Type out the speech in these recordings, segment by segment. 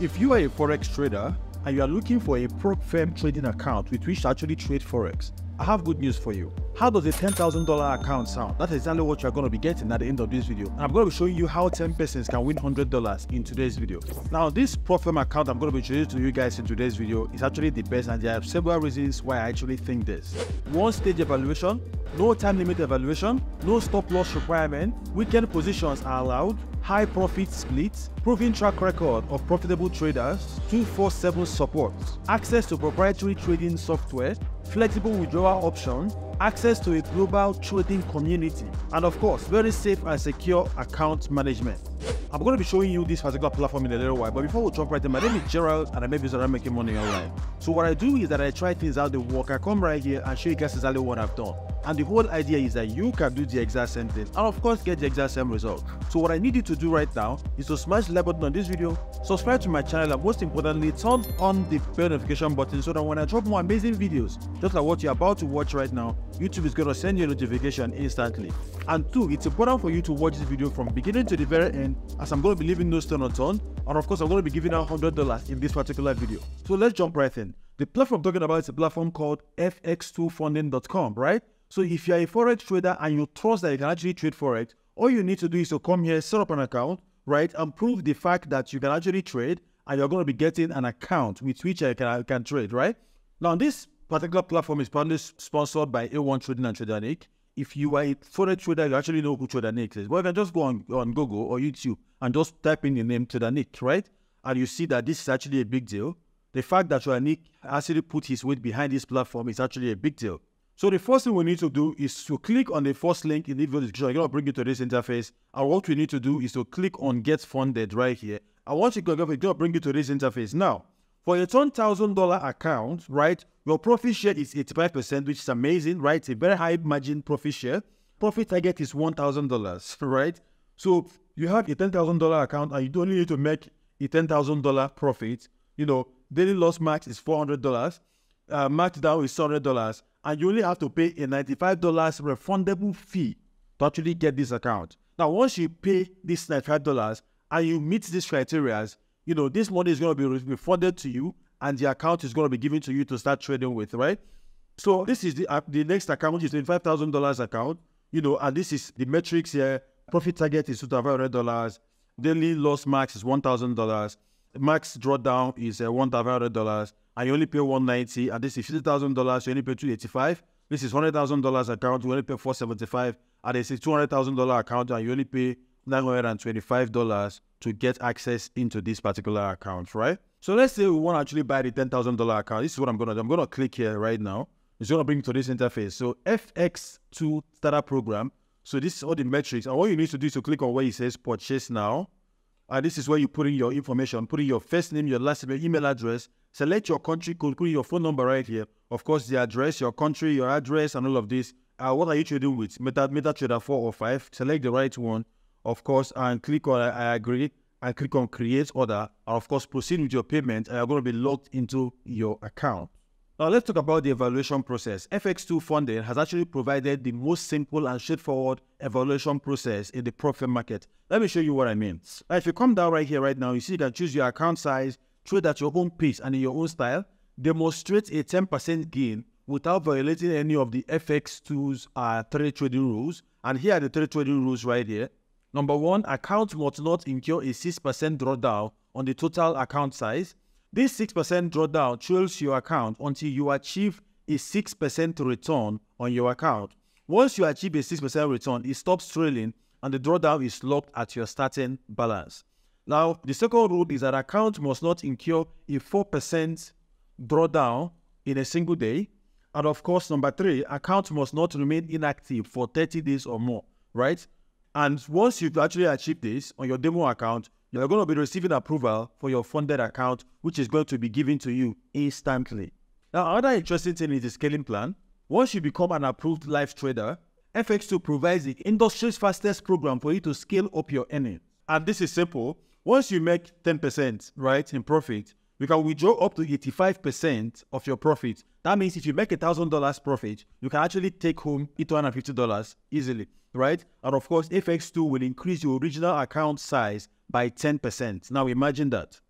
If you are a Forex trader and you are looking for a prop firm trading account with which to actually trade Forex, I have good news for you. How does a $10,000 account sound? That's exactly what you're going to be getting at the end of this video. And I'm going to be showing you how 10 persons can win $100 in today's video. Now, this prop firm account I'm going to be introducing to you guys in today's video is actually the best and there are several reasons why I actually think this. One stage evaluation, no time limit evaluation, no stop loss requirement, weekend positions are allowed, high profit splits, proven track record of profitable traders, 247 support, access to proprietary trading software, flexible withdrawal options, access to a global trading community, and of course, very safe and secure account management. I'm going to be showing you this particular platform in a little while, but before we jump right in, my name is Gerald and I make videos around making money online. So what I do is that I try things out the work, I come right here and show you guys exactly what I've done. And the whole idea is that you can do the exact same thing and of course get the exact same result. So what I need you to do right now is to smash the like button on this video, subscribe to my channel and most importantly turn on the bell notification button so that when I drop more amazing videos, just like what you're about to watch right now, YouTube is going to send you a notification instantly. And two, it's important for you to watch this video from beginning to the very end as I'm going to be leaving no stone unturned and of course I'm going to be giving out $100 in this particular video. So let's jump right in. The platform I'm talking about is a platform called fx2funding.com, right? So if you're a forex trader and you trust that you can actually trade forex, all you need to do is to come here, set up an account, right, and prove the fact that you can actually trade and you're going to be getting an account with which you can, can trade, right? Now this particular platform is probably sponsored by A1 Trading and Tradanic. If you are a forex trader, you actually know who Tradanic is. Well, you can just go on, on Google or YouTube and just type in the name Tradanic, right? And you see that this is actually a big deal. The fact that Tradanic actually put his weight behind this platform is actually a big deal. So the first thing we need to do is to click on the first link in the video description. I'm going to bring you to this interface. And what we need to do is to click on Get Funded right here. And once you click on it, it's going to bring you to this interface. Now, for a $10,000 account, right, your profit share is 85%, which is amazing, right? It's a very high margin profit share. Profit target is $1,000, right? So you have a $10,000 account and you don't need to make a $10,000 profit. You know, daily loss max is $400. Uh, max down is $100 and you only have to pay a $95 refundable fee to actually get this account. Now, once you pay this $95 and you meet these criteria, you know, this money is going to be refunded to you and the account is going to be given to you to start trading with, right? So this is the, uh, the next account, is a $5,000 account, you know, and this is the metrics here. Profit target is $2,500. Daily loss max is $1,000. Max drawdown is uh, $1,500 and you only pay 190 and this is $50,000, you only pay 285 This is $100,000 account, you only pay 475 and this is $200,000 account and you only pay $925 to get access into this particular account, right? So let's say we want to actually buy the $10,000 account. This is what I'm to do. I'm to click here right now. It's to bring me to this interface. So FX2 startup program. So this is all the metrics. And what you need to do is to click on where it says purchase now. And this is where you put in your information, put in your first name, your last name, email address, Select your country code, put your phone number right here. Of course, the address, your country, your address, and all of this. Uh, what are you trading with? Meta, MetaTrader 4 or 5. Select the right one, of course, and click on I agree and click on create order. And of course, proceed with your payment and you're going to be logged into your account. Now let's talk about the evaluation process. FX2 Funding has actually provided the most simple and straightforward evaluation process in the profit market. Let me show you what I mean. Now, if you come down right here right now, you see you can choose your account size, trade at your own pace and in your own style, demonstrate a 10% gain without violating any of the FX2's uh, trade trading rules. And here are the trade trading rules right here. Number one, account must not incur a 6% drawdown on the total account size. This 6% drawdown trails your account until you achieve a 6% return on your account. Once you achieve a 6% return, it stops trailing and the drawdown is locked at your starting balance. Now, the second rule is that account must not incur a 4% drawdown in a single day. And of course, number three, account must not remain inactive for 30 days or more, right? And once you've actually achieved this on your demo account, you're going to be receiving approval for your funded account, which is going to be given to you instantly. Now, another interesting thing is the scaling plan. Once you become an approved live trader, FX2 provides the industry's fastest program for you to scale up your earnings. And this is simple. Once you make 10%, right, in profit, you can withdraw up to 85% of your profit. That means if you make a $1,000 profit, you can actually take home $850 easily, right? And of course, FX2 will increase your original account size by 10%. Now imagine that.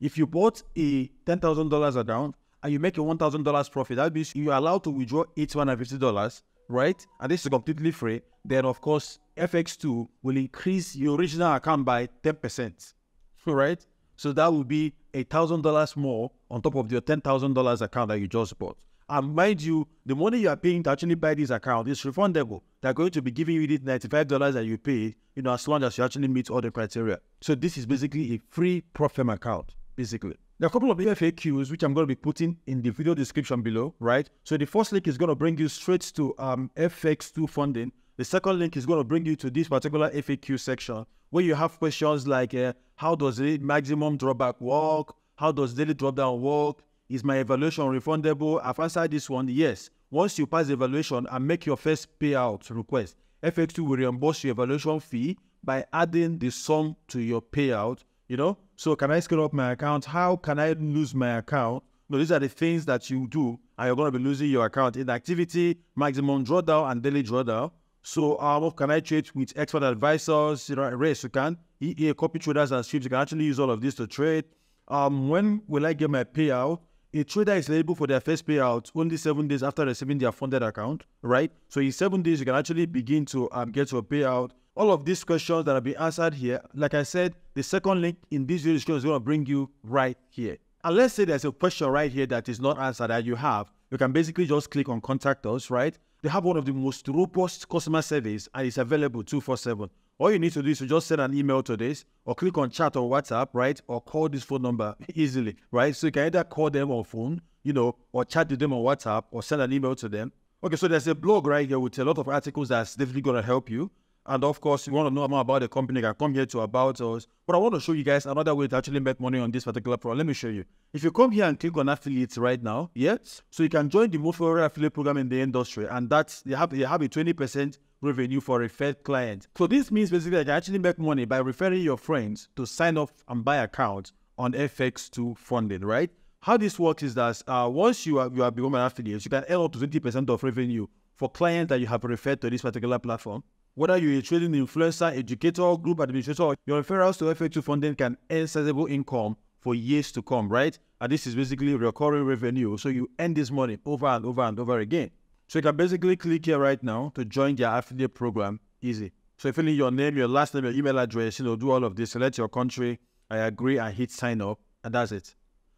If you bought a $10,000 account and you make a $1,000 profit, that means you're allowed to withdraw $850, right? And this is completely free. Then, of course, FX2 will increase your original account by 10%, right? So that will be $1,000 more on top of your $10,000 account that you just bought. And mind you, the money you are paying to actually buy this account is refundable. They're going to be giving you this $95 that you pay, you know, as long as you actually meet all the criteria. So this is basically a free PropFirm account, basically. There are a couple of FAQs which I'm going to be putting in the video description below, right? So the first link is going to bring you straight to um, FX2 funding. The second link is going to bring you to this particular FAQ section where you have questions like uh, how does the maximum drawback work? How does daily drawdown work? Is my evaluation refundable? I've answered this one, yes. Once you pass the evaluation and make your first payout request, FX2 will reimburse your evaluation fee by adding the sum to your payout you know? So can i scale up my account? How can i lose my account? No these are the things that you do and you're going to be losing your account inactivity maximum drawdown and daily drawdown. So um, can i trade with expert advisors? You know race you can. EA copy traders and strips you can actually use all of this to trade. Um when will i get my payout a trader is eligible for their first payout only seven days after receiving their funded account, right? So in seven days, you can actually begin to um, get your payout all of these questions that have been answered here, like I said, the second link in this video description is going to bring you right here. And let's say there's a question right here that is not answered that you have. You can basically just click on contact us, right? They have one of the most robust customer service and it's available 247. All you need to do is to just send an email to this or click on chat on WhatsApp, right? Or call this phone number easily, right? So you can either call them on phone, you know, or chat to them on WhatsApp or send an email to them. Okay, so there's a blog right here with a lot of articles that's definitely going to help you. And of course, you want to know more about the company, you can come here to About Us. But I want to show you guys another way to actually make money on this particular program. Let me show you. If you come here and click on affiliates right now, yeah, so you can join the most popular affiliate program in the industry, and that's you have you have a 20% revenue for referred client. So this means basically that you actually make money by referring your friends to sign up and buy accounts on FX2 funding, right? How this works is that uh, once you are you have become an affiliate, you can earn up to 20% of revenue for clients that you have referred to this particular platform. Whether you're a trading influencer, educator, group administrator, your referrals to FX2 funding can earn sizable income for years to come, right? And this is basically recurring revenue. So you earn this money over and over and over again. So you can basically click here right now to join their affiliate program. Easy. So fill in your name, your last name, your email address, you know, do all of this, select your country, I agree, and hit sign up, and that's it.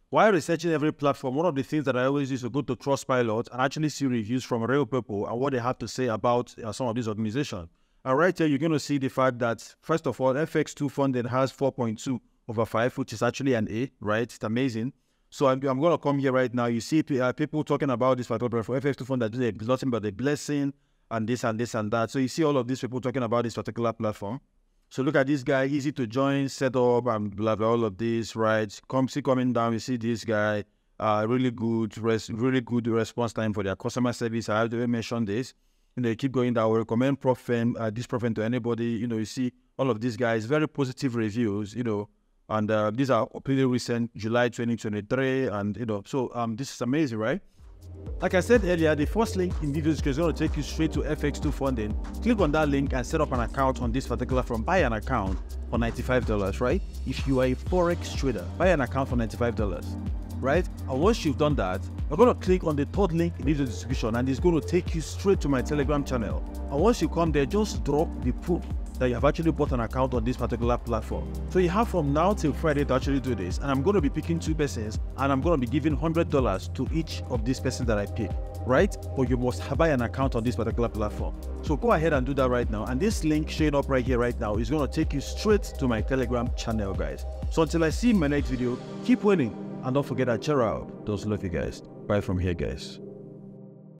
While researching every platform, one of the things that I always use to go to Trustpilot and actually see reviews from real people and what they have to say about uh, some of these organizations. And right here, you're going to see the fact that, first of all, FX2 funding has 4.2 over 5, which is actually an A, right? It's amazing. So I'm, I'm going to come here right now. You see uh, people talking about this particular for FX2 fund that do nothing but a blessing and this and this and that. So you see all of these people talking about this particular platform. So look at this guy, easy to join, set up, and blah, blah, all of this, right? Come see coming down, you see this guy, uh, really good, res- really good response time for their customer service. I have to mention this you know, you keep going. I will recommend PropFirm, uh, this PropFirm to anybody. You know, you see all of these guys, very positive reviews, you know, and uh, these are pretty recent, July 2023. And, you know, so um, this is amazing, right? Like I said earlier, the first link in the description is going to take you straight to FX2 funding. Click on that link and set up an account on this particular from buy an account for $95, right? If you are a Forex trader, buy an account for $95 right? And once you've done that, you're going to click on the third link in the description and it's going to take you straight to my Telegram channel. And once you come there, just drop the proof that you have actually bought an account on this particular platform. So you have from now till Friday to actually do this. And I'm going to be picking two persons and I'm going to be giving $100 to each of these persons that I pick, right? But you must have buy an account on this particular platform. So go ahead and do that right now. And this link showing up right here right now is going to take you straight to my Telegram channel, guys. So until I see my next video, keep winning and don't forget that out. Those love you guys. Bye from here, guys.